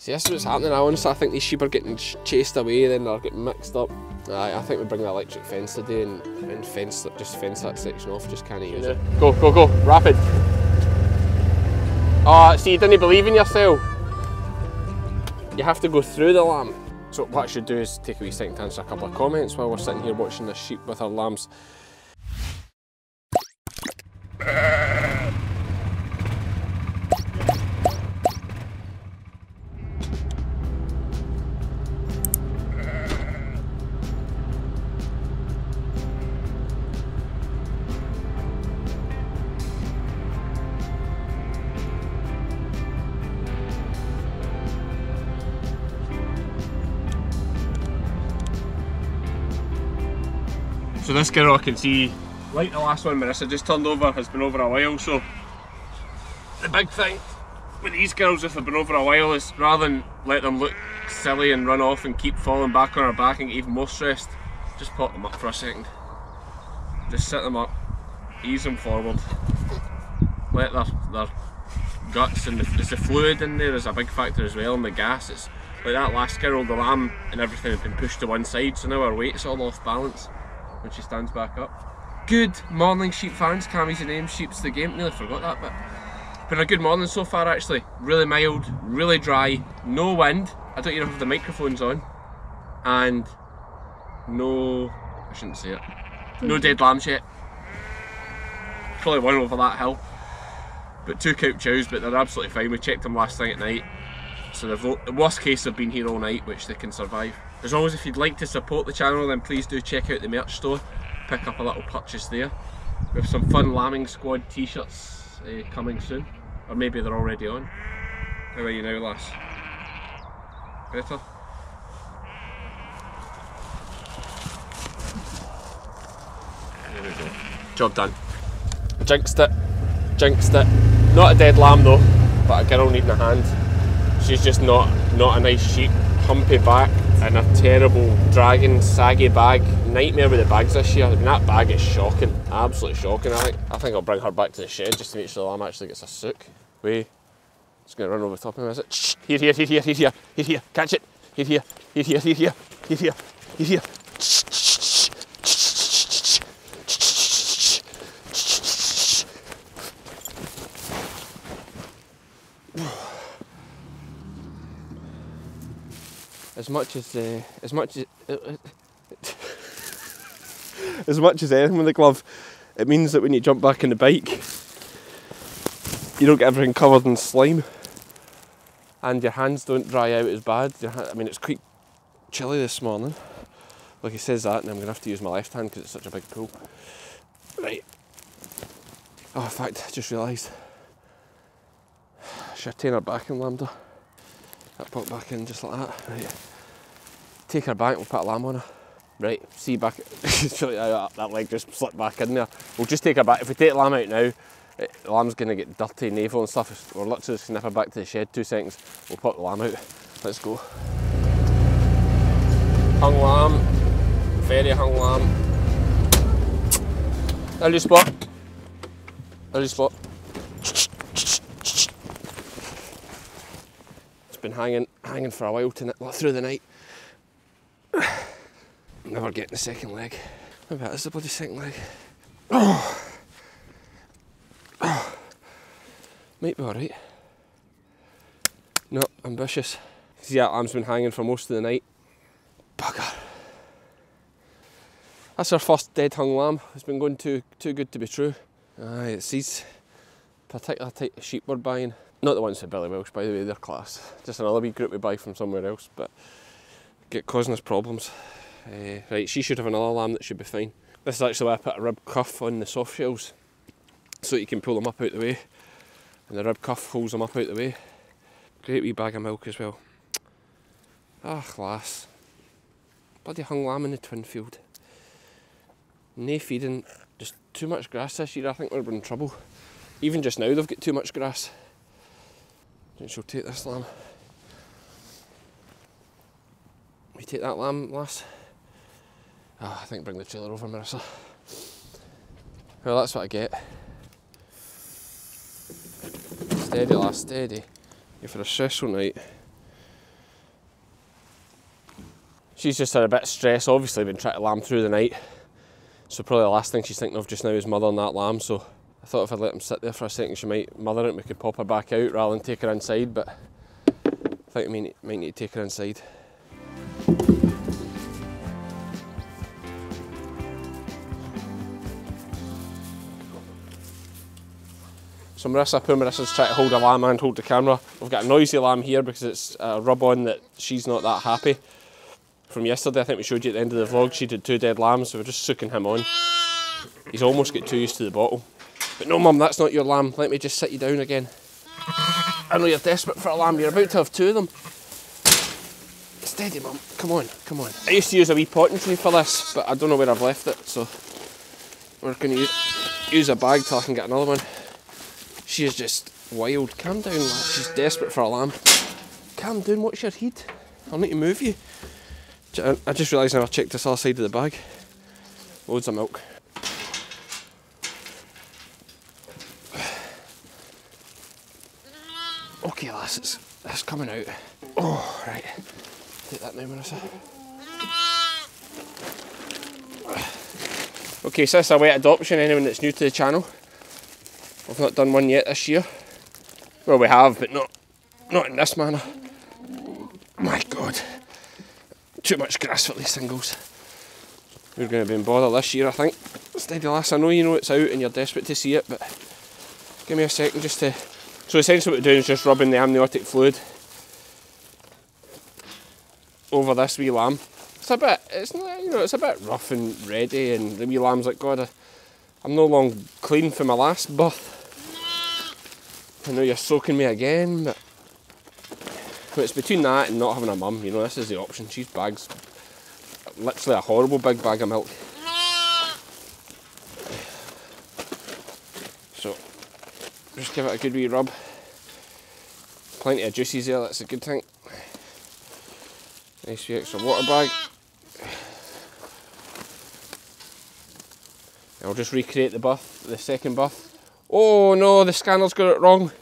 See, this is what's happening. I honestly I think these sheep are getting chased away, then they're getting mixed up. Aye, I think we bring the electric fence today and, and fence just fence that section off. Just can't use it. Go, go, go! Rapid. Ah, oh, see, you didn't believe in yourself. You have to go through the lamb. So what I should do is take a wee second to answer a couple of comments while we're sitting here watching the sheep with our lambs. So this girl I can see, like the last one Marissa just turned over, has been over a while, so the big thing with these girls if they've been over a while is rather than let them look silly and run off and keep falling back on her back and get even more stressed, just pop them up for a second. Just sit them up, ease them forward, let their, their guts and the, the fluid in there is a big factor as well and the gas. It's like that last girl, the lamb and everything had been pushed to one side so now her weight's all off balance when she stands back up. Good morning sheep fans, Cammy's the name, sheep's the game, nearly forgot that but been a good morning so far actually. Really mild, really dry, no wind, I don't even have the microphones on and no, I shouldn't say it, no mm. dead lambs yet. Probably one over that hill. But two cow chows, but they're absolutely fine. We checked them last night at night. So the worst case they've been here all night, which they can survive. As always, if you'd like to support the channel, then please do check out the merch store. Pick up a little purchase there. We have some fun Lambing Squad t-shirts uh, coming soon. Or maybe they're already on. How are you now, lass? Better? Job done. Jinxed it. Jinxed it. Not a dead lamb though, but a girl needing a hand. She's just not not a nice sheep. Humpy back, and a terrible dragging saggy bag. Nightmare with the bags this year. I mean, that bag is shocking, absolutely shocking. I think I think I'll bring her back to the shed just to make sure the lamb actually gets a sook. Wait, it's to run over the top of him, is it? Shh. Here, here, here, here, here, here, here, here, catch it. Here, here, here, here, here, here, here, here, here, here. As much as uh, as much as uh, as much as anything with the glove, it means that when you jump back in the bike, you don't get everything covered in slime, and your hands don't dry out as bad. I mean, it's quite chilly this morning. Like he says that, and I'm gonna have to use my left hand because it's such a big pool. Right. Oh, in fact, I just realised. Should I turn her back in lambda? That pop back in just like that. Right take her back, we'll put a lamb on her. Right, see back, that leg just slipped back in there. We'll just take her back, if we take the lamb out now, it, the lamb's going to get dirty, navel and stuff. We're literally just snip her back to the shed, two seconds, we'll put the lamb out. Let's go. Hung lamb, very hung lamb. Early spot. Early spot. It's been hanging, hanging for a while tonight, through the night. Never getting the second leg. Maybe that is the bloody second leg. Oh. oh. Might be alright. Not ambitious. See that lamb's been hanging for most of the night. Bugger. That's our first dead hung lamb. It's been going too too good to be true. Aye, it's these particular type of sheep we're buying. Not the ones from Billy Welsh, by the way, they're class. Just another wee group we buy from somewhere else, but get causing us problems. Uh, right, she should have another lamb that should be fine. This is actually where I put a rib cuff on the soft shells so you can pull them up out the way and the rib cuff holds them up out the way. Great wee bag of milk as well. Ah, lass. Bloody hung lamb in the twin field. No feeding, just too much grass this year. I think we're in trouble. Even just now, they've got too much grass. Think she'll take this lamb. We take that lamb, lass. Oh, I think bring the trailer over, Marissa. Well, that's what I get. Steady, last steady. You're for a stressful night. She's just had a bit of stress, obviously been trying to lamb through the night. So probably the last thing she's thinking of just now is mothering that lamb. So I thought if I'd let him sit there for a second, she might mother it and we could pop her back out rather than take her inside. But I think we might need to take her inside. So Marissa, poor Marissa's trying to hold a lamb and hold the camera. We've got a noisy lamb here because it's a rub on that she's not that happy. From yesterday, I think we showed you at the end of the vlog, she did two dead lambs, so we're just sucking him on. He's almost got too used to the bottle. But no mum, that's not your lamb. Let me just sit you down again. I know you're desperate for a lamb, you're about to have two of them. Steady mum, come on, come on. I used to use a wee potting tray for this, but I don't know where I've left it, so we're going to use, a bag till I can get another one. She is just wild. Calm down, lad. She's desperate for a lamb. Calm down, what's your heat? I'll need to move you. I just realised now I checked this other side of the bag. Loads of milk. Okay, lass, it's, it's coming out. Oh, right. That. Okay, so this is a wet adoption, anyone that's new to the channel. We've not done one yet this year. Well, we have, but not not in this manner. My God. Too much grass for these singles. We're going to be in bother this year, I think. Steady lass, I know you know it's out and you're desperate to see it, but give me a second just to... So essentially what we're doing is just rubbing the amniotic fluid over this wee lamb. It's a bit, it's not, you know, it's a bit rough and ready and the wee lamb's like, God, I, I'm no long clean from my last birth. I know you're soaking me again, but, but it's between that and not having a mum, you know, this is the option. She's bags, literally a horrible big bag of milk. So, just give it a good wee rub. Plenty of juices there, that's a good thing. Nice wee extra water bag. I'll just recreate the buff, the second buff. Oh no, the scanner's got it wrong.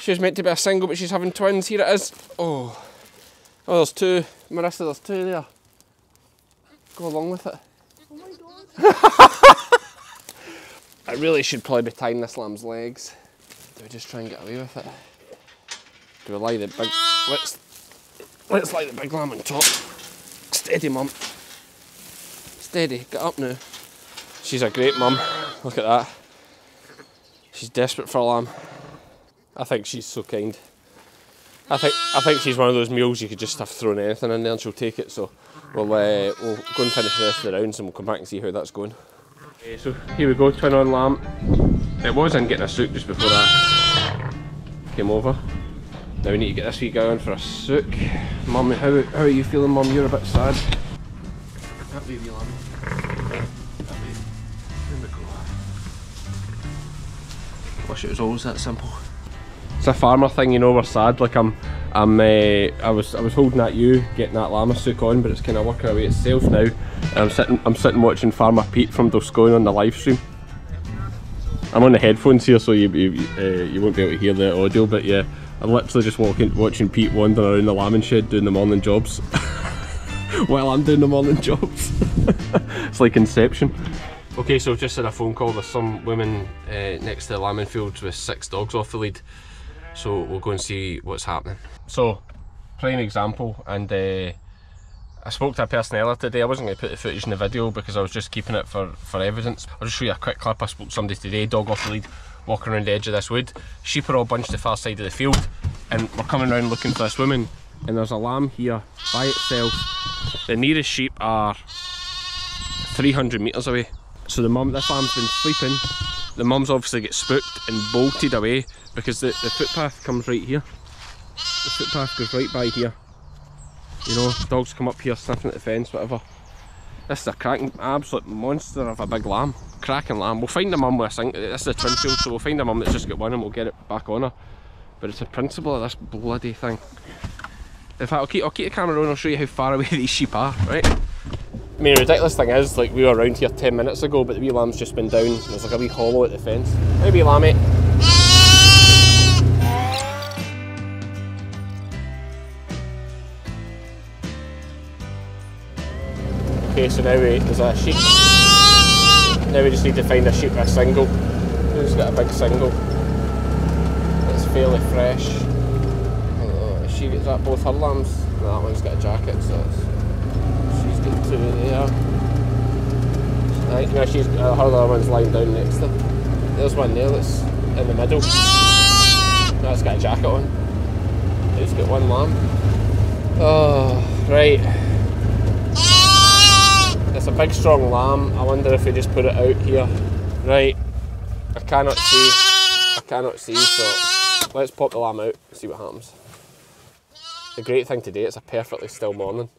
She was meant to be a single, but she's having twins. Here it is. Oh, oh, there's two. Marissa, there's two there. Go along with it. Oh I really should probably be tying this lamb's legs. Do we just try and get away with it? Do we lie the big? Let's lie the big lamb on top. Steady, mum. Steady. Get up now. She's a great mum. Look at that. She's desperate for a lamb. I think she's so kind. I think I think she's one of those meals you could just have thrown anything in there and she'll take it. So we'll uh, we'll go and finish the rest of the rounds and we'll come back and see how that's going. Okay, so here we go, twin on lamb. It was in getting a sook just before I came over. Now we need to get this wee guy on for a sook. Mum, how, how are you feeling, Mum? You're a bit sad. That baby lamb. Wish it was always that simple. It's a farmer thing, you know. We're sad. Like I'm, I'm. Uh, I was, I was holding at you, getting that llama sook on, but it's kind of working away itself now. And I'm sitting, I'm sitting watching Farmer Pete from Doscoin on the live stream. I'm on the headphones here, so you, you, uh, you won't be able to hear the audio. But yeah, I'm literally just walking, watching Pete wandering around the lambing shed doing the morning jobs. While I'm doing the morning jobs. it's like Inception. Okay, so just had a phone call with some women uh, next to the lambing fields with six dogs off the lead. So we'll go and see what's happening. So, prime example, and uh, I spoke to a person earlier today. I wasn't going to put the footage in the video because I was just keeping it for, for evidence. I'll just show you a quick clip. I spoke to somebody today, dog off the lead, walking around the edge of this wood. Sheep are all bunched the far side of the field, and we're coming around looking for this woman. And there's a lamb here by itself. The nearest sheep are 300 metres away. So the mum, this lamb's been sleeping. The mums obviously get spooked and bolted away because the, the footpath comes right here. The footpath goes right by here. You know, dogs come up here sniffing at the fence, whatever. This is a cracking, absolute monster of a big lamb. Cracking lamb. We'll find a mum with a. This is a twin field, so we'll find a mum that's just got one and we'll get it back on her. But it's the principle of this bloody thing. In fact, I'll keep, I'll keep the camera on, I'll show you how far away these sheep are, right? I mean, the ridiculous thing is, like, we were around here 10 minutes ago, but the wee lamb's just been down. There's like a wee hollow at the fence. Hey, wee lammy. Okay, so now we, there's a sheep. Now we just need to find a sheep with a single. Who's got a big single? It's fairly fresh. Oh, she gets that both her lambs. No, that one's got a jacket, so she's got two there. I think no, she's uh, her other one's lying down next to her. There's one there that's in the middle. That's got a jacket on. Who's got one lamb? Oh, right. A big strong lamb. I wonder if we just put it out here. Right. I cannot see. I cannot see, so let's pop the lamb out see what happens. The great thing today, it's a perfectly still morning.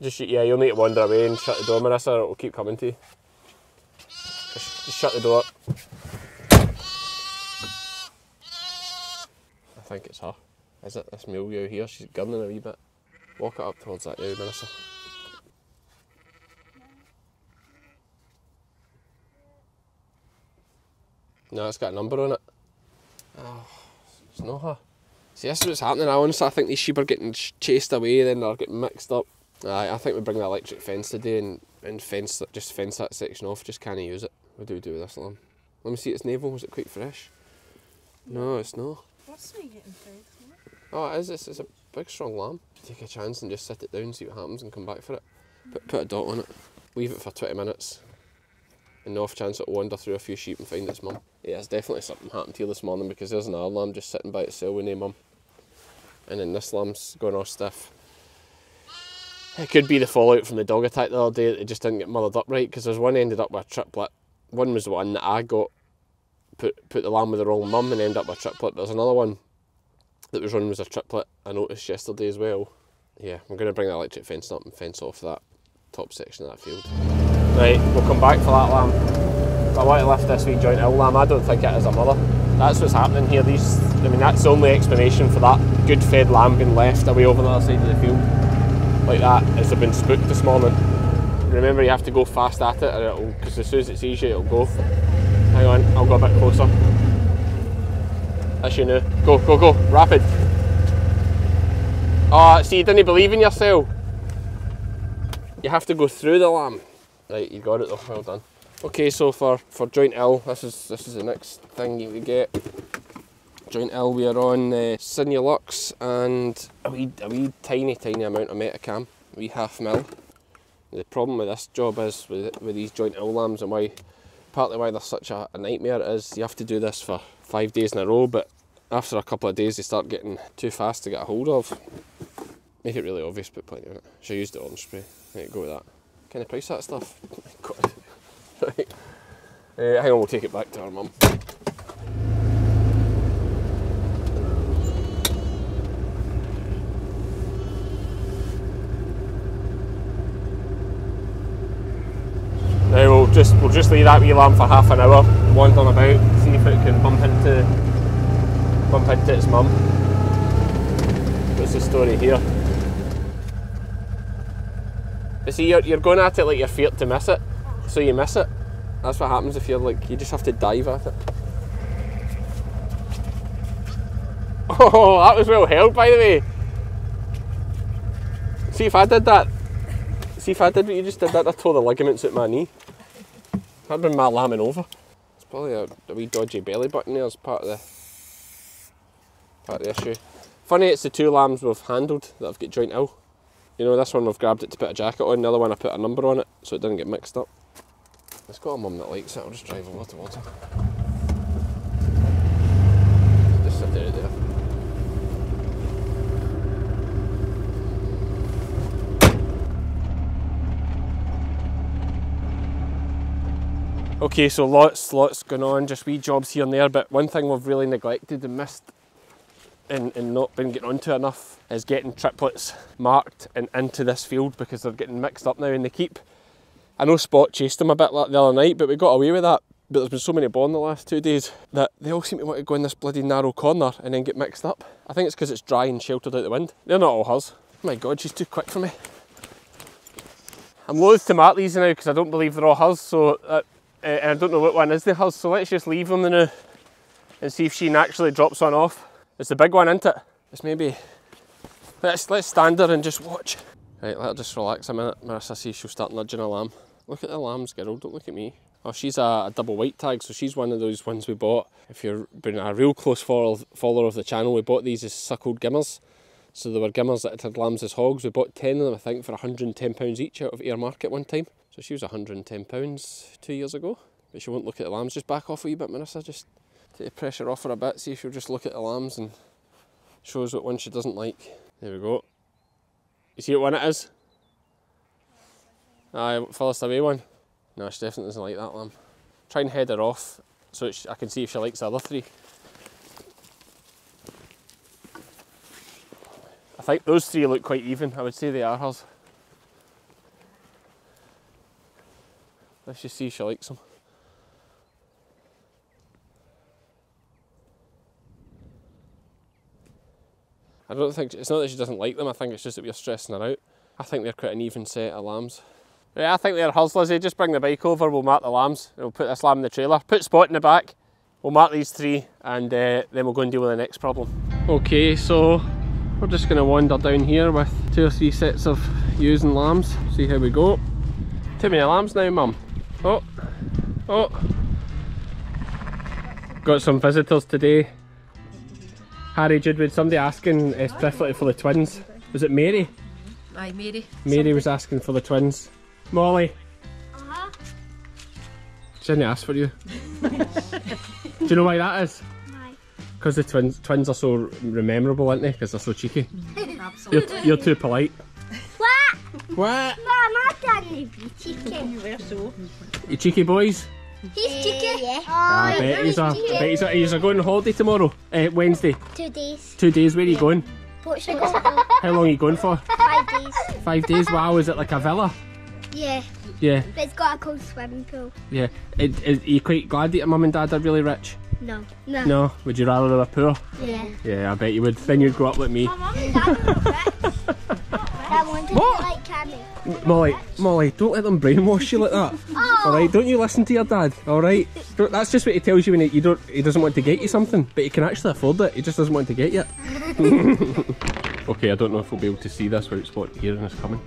Just yeah, you'll need to wander away and shut the door, Marissa, or it'll keep coming to you. Just, just shut the door. I think it's her. Is it this mule here? She's gunning a wee bit. Walk it up towards that ewe, Marissa. No, it's got a number on it. Oh, it's not her. See, this is what's happening. I honestly I think these sheep are getting chased away, then they're getting mixed up. Aye, I think we bring the electric fence today and, and fence just fence that section off. Just can't use it. What do we do with this lamb? Let me see its navel. Was it quite fresh? No, it's not. What's me getting fed? Oh, it is. It's, it's a big, strong lamb. Take a chance and just sit it down, see what happens, and come back for it. Put, put a dot on it. Leave it for 20 minutes. And off chance it'll wander through a few sheep and find its mum. Yeah, it's definitely something happened here this morning because there's another lamb just sitting by itself with no mum. And then this lamb's going all stiff. It could be the fallout from the dog attack the other day that it just didn't get mothered up right because there's one ended up with a triplet. One was the one that I got, put put the lamb with the wrong mum and ended up with a triplet. There's another one that was run was a triplet I noticed yesterday as well. Yeah, I'm going to bring the electric fence up and fence off that top section of that field. Right, we'll come back for that lamb. I want to lift this wee joint ill lamb. I don't think it is a mother. That's what's happening here. These, I mean, that's the only explanation for that good fed lamb being left away over the other side of the field like that is they've been spooked this morning. Remember, you have to go fast at it, because as soon as it sees you, it'll go. Hang on, I'll go a bit closer. That's you now. Go, go, go, rapid. Oh, see, you didn't believe in yourself. You have to go through the lamb. Right, you got it though. Well done. Okay, so for for joint ill, this is this is the next thing you would get. Joint ill, we are on uh, Synulox and a wee, a wee tiny, tiny amount of Metacam, a wee half mil. The problem with this job is with with these joint ill lambs and why partly why they're such a, a nightmare is you have to do this for five days in a row, but after a couple of days they start getting too fast to get a hold of. Make it really obvious, put plenty on it. Should I use the orange spray? Right, go with that. Can I price that stuff? God. right. Uh, hang on, we'll take it back to our mum. Now we'll just we'll just leave that wee lamb for half an hour, wandering about, see if it can bump into bump into its mum. What's the story here? But see, you're, you're going at it like you're feared to miss it, so you miss it. That's what happens if you're like, you just have to dive at it. Oh, that was well held, by the way. See if I did that. See if I did what you just did that, I tore the ligaments at my knee. That'd been my lambing over. It's probably a, a wee dodgy belly button there as part of the part of the issue. Funny, it's the two lambs we've handled that have got joint ill. You know, this one I've grabbed it to put a jacket on, the other one I put a number on it so it didn't get mixed up. It's got a mum that likes it, I'll just drive over towards her. Just sit there, there. Okay, so lots, lots going on, just wee jobs here and there, but one thing we've really neglected and missed and, and not been getting onto enough is getting triplets marked and into this field because they're getting mixed up now and they keep. I know Spot chased them a bit like the other night, but we got away with that. But there's been so many born the last two days that they all seem to want to go in this bloody narrow corner and then get mixed up. I think it's because it's dry and sheltered out the wind. They're not all hers. My god, she's too quick for me. I'm loath to mark these now because I don't believe they're all hers, so uh, and I don't know what one is the hers, so let's just leave them now and see if she naturally drops one off. It's the big one, isn't it? It's maybe. Let's let's stand there and just watch. Right, let her just relax a minute. Marissa sees she'll start nudging a lamb. Look at the lambs, girl, don't look at me. Oh, she's a, a, double white tag, so she's one of those ones we bought. If you're been a real close follower, of the channel, we bought these as suckled gimmers. So they were gimmers that had lambs as hogs. We bought 10 of them, I think, for £110 each out of Ayr Market one time. So she was £110 two years ago. But she won't look at the lambs. Just back off a wee bit, Marissa. Just the pressure off her a bit. See if she'll just look at the lambs and shows what one she doesn't like. There we go. You see what one it is? Aye, furthest away one. No, she definitely doesn't like that lamb. Try and head her off so I can see if she likes the other three. I think those three look quite even. I would say they are hers. Let's just see if she likes them. I don't think, it's not that she doesn't like them, I think it's just that we're stressing her out. I think they're quite an even set of lambs. Yeah, I think they're hers, Lizzy. Just bring the bike over, we'll mark the lambs. We'll put this lamb in the trailer. Put Spot in the back. We'll mark these three and uh, then we'll go and deal with the next problem. Okay, so we're just going to wander down here with two or three sets of ewes and lambs. See how we go. Too many lambs now, Mum. Oh, oh. Got some visitors today. Harry Judwood, somebody asking uh, specifically for the twins. Was it Mary? Aye, Mary. Mary Something. was asking for the twins. Molly. Uh-huh. She didn't ask for you. Do you know why that is? Why? Because the twins twins are so memorable, aren't they? Because they're so cheeky. Absolutely. You're, you're too polite. What? What? Mom, I can't be cheeky. You were so. You cheeky boys? He's cheeky. Yeah. Oh, I bet he's a, I bet he's a, he's a going on holiday tomorrow. Uh, Wednesday. Two days. Two days. Where are you going? Portugal. How long are you going for? Five days. Five days. Wow. Is it like a villa? Yeah. Yeah. But it's got a cold swimming pool. Yeah. Are, are you quite glad that your mum and dad are really rich? No. No. No? Would you rather have a poor? Yeah. Yeah, I bet you would. Then you'd grow up like me. My mum and dad are rich. I wanted what? To like Cammy. Molly, Molly, don't let them brainwash you like that. Oh. All right, don't you listen to your dad. All right, that's just what he tells you when he, you don't. He doesn't want to get you something, but he can actually afford it. He just doesn't want to get you. okay, I don't know if we'll be able to see this without Spot hearing us coming.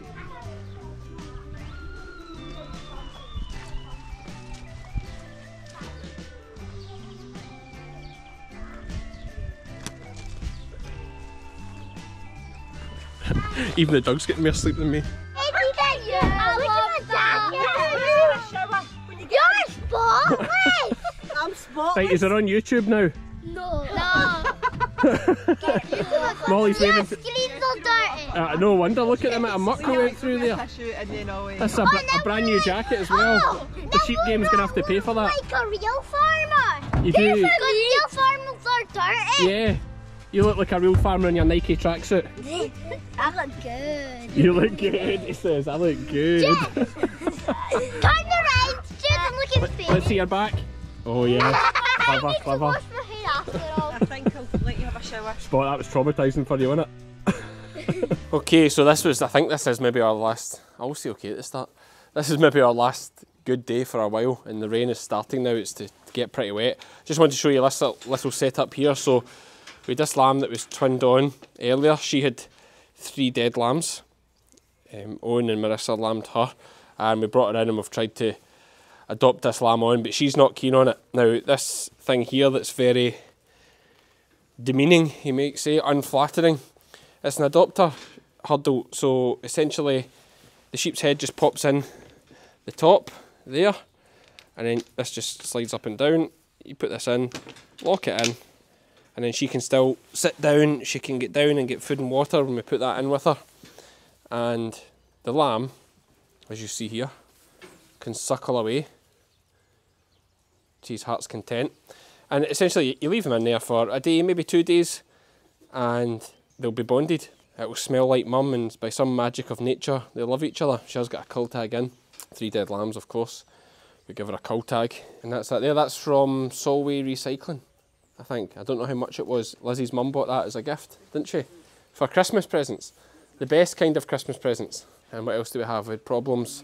Even the dog's getting more sleep than me. I'm spotless. Right, is it on YouTube now? No. No. Molly's waving. Screens are dirty. Uh, no wonder, look at the amount of muck we went through there. That's a, a brand new jacket as well. Oh, the sheep game's going to have to pay for that. You look like a real farmer. You do. Because real farmers are dirty. Yeah. You look like a real farmer in your Nike tracksuit. I look good. You look good, he says. I look good. Turn around. Jen, I'm looking Let, Let's see your back. Oh yeah. clever, clever. Wash my hair after all. I think I'll let you have a shower. Spot, that was traumatising for you, wasn't it? okay, so this was, I think this is maybe our last, I will say okay at the start. This is maybe our last good day for a while and the rain is starting now, it's to get pretty wet. Just want to show you this little, little setup here. So we had this lamb that was twinned on earlier. She had three dead lambs. Um, Owen and Marissa lambed her, and we brought her in and we've tried to adopt this lamb on, but she's not keen on it. Now, this thing here that's very demeaning, you might say, unflattering, it's an adopter hurdle. So essentially, the sheep's head just pops in the top there, and then this just slides up and down. You put this in, lock it in, and then she can still sit down, she can get down and get food and water when we put that in with her. And the lamb, as you see here, can suckle away to his heart's content. And essentially, you leave them in there for a day, maybe two days, and they'll be bonded. It will smell like mum, and by some magic of nature, they love each other. She has got a cull tag in, three dead lambs, of course. We give her a cull tag, and that's that there. That's from Solway Recycling. I think. I don't know how much it was. Lizzy's mum bought that as a gift, didn't she? For Christmas presents. The best kind of Christmas presents. And what else do we have? We had problems.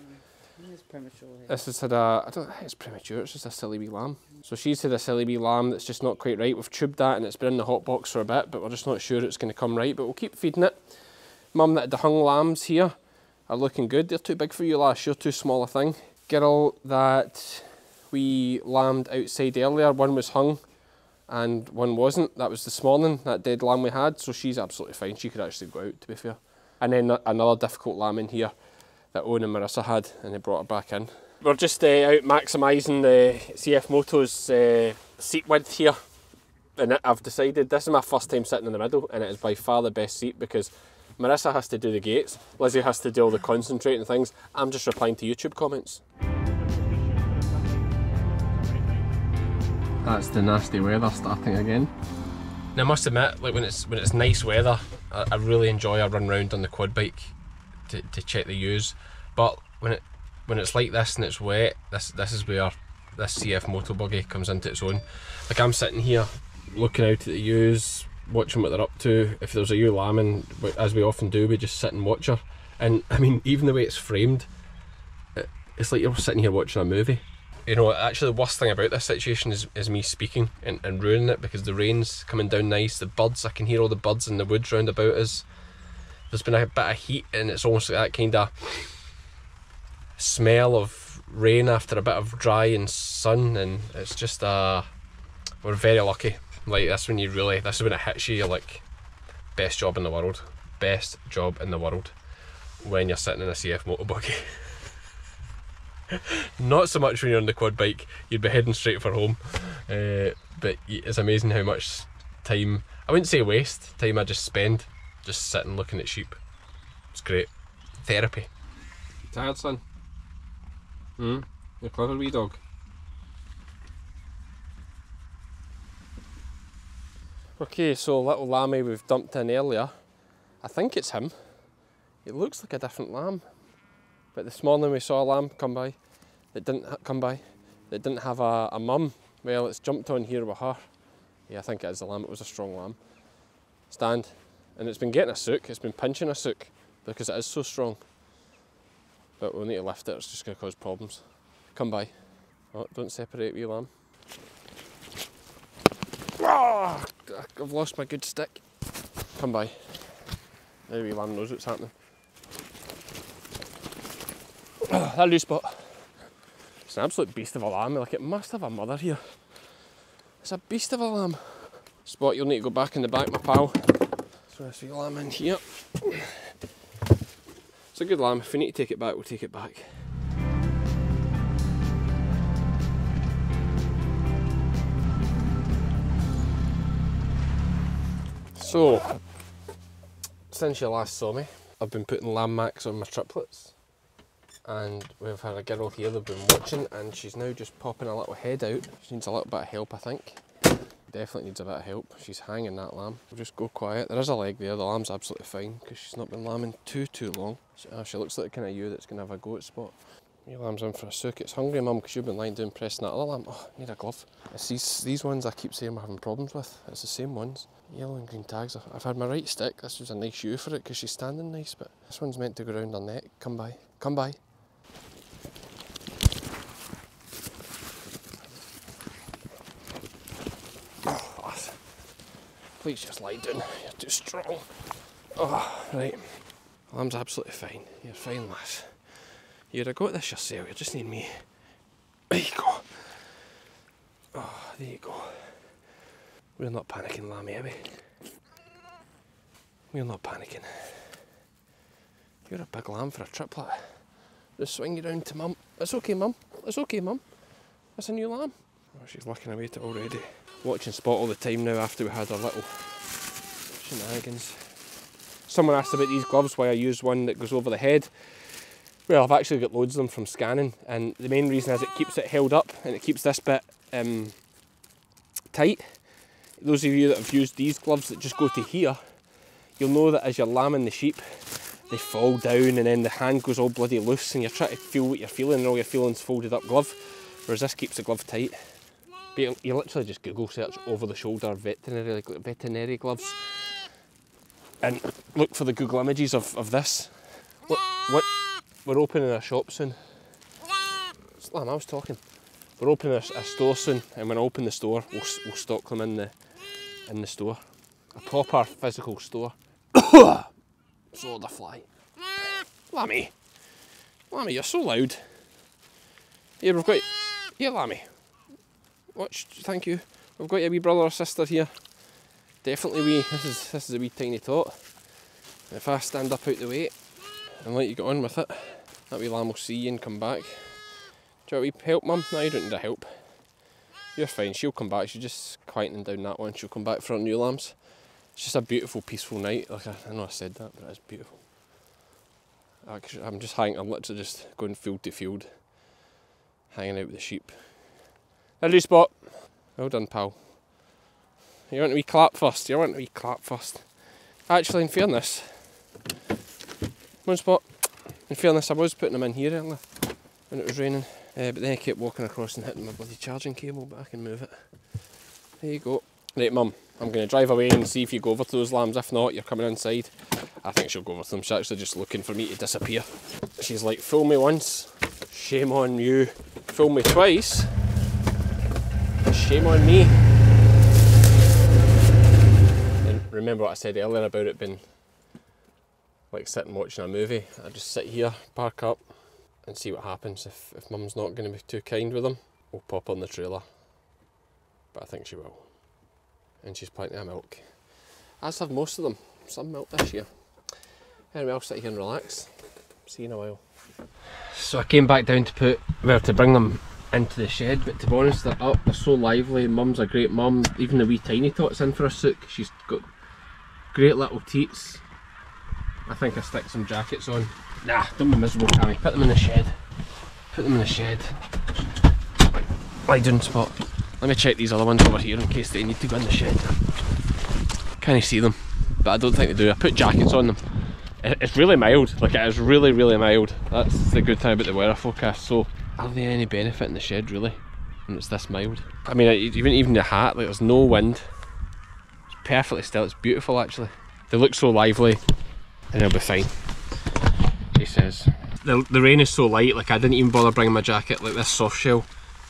This has had a, I don't think it's premature, it's just a silly wee lamb. So she's had a silly wee lamb that's just not quite right. We've tubed that and it's been in the hot box for a bit, but we're just not sure it's going to come right, but we'll keep feeding it. Mum that the hung lambs here, are looking good. They're too big for you, lass. You're too small a thing. Girl that we lambed outside earlier, one was hung and one wasn't. That was this morning, that dead lamb we had. So she's absolutely fine. She could actually go out, to be fair. And then another difficult lamb in here that Owen and Marissa had, and they brought her back in. We're just uh, out maximising the CF Moto's uh, seat width here. And I've decided this is my first time sitting in the middle, and it is by far the best seat because Marissa has to do the gates, Lizzy has to do all the concentrating things. I'm just replying to YouTube comments. That's the nasty weather starting again. Now I must admit, like when it's when it's nice weather, I, I really enjoy a run round on the quad bike to, to check the use. But when it when it's like this and it's wet, this this is where this CF Moto buggy comes into its own. Like I'm sitting here looking out at the ewes, watching what they're up to. If there's a ewe lambing, as we often do, we just sit and watch her. And I mean, even the way it's framed, it, it's like you're sitting here watching a movie. You know, actually, the worst thing about this situation is, is me speaking and, and ruining it because the rain's coming down nice. The birds, I can hear all the birds in the woods round about us. There's been a bit of heat, and it's almost like that kind of smell of rain after a bit of dry and sun, and it's just uh, we're very lucky. Like that's when you really, this is when it hits you. You're like, best job in the world, best job in the world, when you're sitting in a CF Moto buggy. Not so much when you're on the quad bike, you'd be heading straight for home. Uh, but it's amazing how much time, I wouldn't say waste, time I just spend just sitting looking at sheep. It's great. Therapy. Tired, son? Hmm? You're a clever wee dog. Okay, so little lammy we've dumped in earlier. I think it's him. It looks like a different lamb. But this morning we saw a lamb come by that didn't come by, that didn't have a, a mum. Well, it's jumped on here with her. Yeah, I think it is a lamb. It was a strong lamb. Stand. And it's been getting a sook. It's been pinching a sook because it is so strong. But we'll need to lift it. It's just going to cause problems. Come by. Oh, don't separate wee lamb. Oh, ah, I've lost my good stick. Come by. Wee lamb knows what's happening. That loose spot. It's an absolute beast of a lamb. Like it must have a mother here. It's a beast of a lamb. Spot, you'll need to go back in the back, my pal. So I see lamb in here. It's a good lamb. If we need to take it back, we'll take it back. So, since you last saw me, I've been putting lamb max on my triplets. And we've had a girl here that have been watching and she's now just popping a little head out. She needs a little bit of help, I think. Definitely needs a bit of help. She's hanging that lamb. We'll just go quiet. There is a leg there. The lamb's absolutely fine because she's not been lambing too, too long. She, oh, uh, she looks like the kind of ewe that's going to have a goat spot. Your lamb's in for a sook. It's hungry, mum, because you've been lying down pressing that other lamb. Oh, I need a glove. It's these, these ones I keep saying we're having problems with. It's the same ones. Yellow and green tags. I've had my right stick. This was a nice ewe for it because she's standing nice, but this one's meant to go around her neck. Come by. Come by. Oh, please just lie down. You're too strong. Oh, right. Lamb's absolutely fine. You're fine, lass. You'd have got this yourself, you just need me. There you go. Oh, there you go. We're not panicking, Lammy, are we? We're not panicking. You're a big lamb for a triplet. Just swing you round to mum. It's okay, mum. It's okay, mum. That's a new lamb. Oh, she's looking away to it already. Watching Spot all the time now after we had our little shenanigans. Someone asked about these gloves, why I use one that goes over the head. Well, I've actually got loads of them from scanning, and the main reason is it keeps it held up and it keeps this bit um, tight. Those of you that have used these gloves that just go to here, you'll know that as you're lambing the sheep, they fall down and then the hand goes all bloody loose and you're trying to feel what you're feeling and all your feelings folded up glove, whereas this keeps the glove tight. But you, you literally just Google search over the shoulder veterinary, veterinary gloves and look for the Google images of, of this. What, what, we're opening a shop soon. Slam, I was talking. We're opening a, a, store soon, and when I open the store, we'll, we'll stock them in the in the store. A proper physical store. so the fly. Lammy. Lammy, you're so loud. Here, we've got. Here, Lammy. Watch, thank you. We've got your wee brother or sister here. Definitely wee. This is this is a wee tiny tot. If I stand up out the way and let you get on with it, that wee lamb will see you and come back. Do you want wee help, mum? No, you don't need a help. You're fine. She'll come back. She's just quieting down that one. She'll come back for her new lambs. It's just a beautiful, peaceful night. Like I, I know I said that, but it's beautiful. I'm just hanging. I'm literally just going field to field, hanging out with the sheep. Hello, spot. Well done, pal. You want to be clap first? You want to be clap first? Actually, in fairness, one spot. In fairness, I was putting them in here earlier when it was raining, uh, but then I kept walking across and hitting my bloody charging cable. But I can move it. There you go. Right, mum. I'm going to drive away and see if you go over to those lambs. If not, you're coming inside. I think she'll go over to them. She's actually just looking for me to disappear. She's like, fool me once, shame on you. Fool me twice, shame on me. And remember what I said earlier about it being like sitting watching a movie. I just sit here, park up, and see what happens. If, if mum's not going to be too kind with them, we'll pop on the trailer. But I think she will. And she's plenty of milk. As have most of them. Some milk this year. Anyway, I'll sit here and relax. See you in a while. So I came back down to put, where to bring them into the shed, but to be honest, they're up, they're so lively. Mum's a great mum. Even the wee tiny tot's in for a sook. She's got great little teats. I think I stick some jackets on. Nah, don't be miserable, Cammy. Put them in the shed. Put them in the shed. Lie down spot. Let me check these other ones over here in case they need to go in the shed. Can you see them? But I don't think they do. I put jackets on them. It's really mild. Like it is really, really mild. That's the good thing about the weather forecast. So, are there any benefit in the shed really? When it's this mild. I mean, even even the hat. Like there's no wind. It's perfectly still. It's beautiful actually. They look so lively, and they'll be fine. He says. The, the rain is so light, like I didn't even bother bringing my jacket, like this soft shell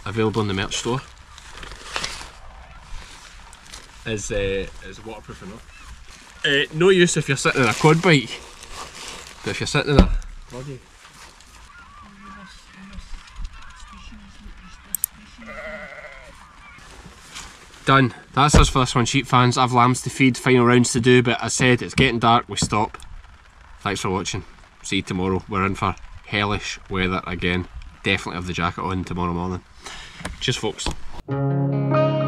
available in the merch store is uh, is waterproof enough. Uh, no use if you're sitting in a quad bike, but if you're sitting in a bloody Done. That's us for this one, sheep fans. I've lambs to feed, final rounds to do, but I said, it's getting dark, we stop. Thanks for watching. See you tomorrow. We're in for hellish weather again. Definitely have the jacket on tomorrow morning. Cheers, folks.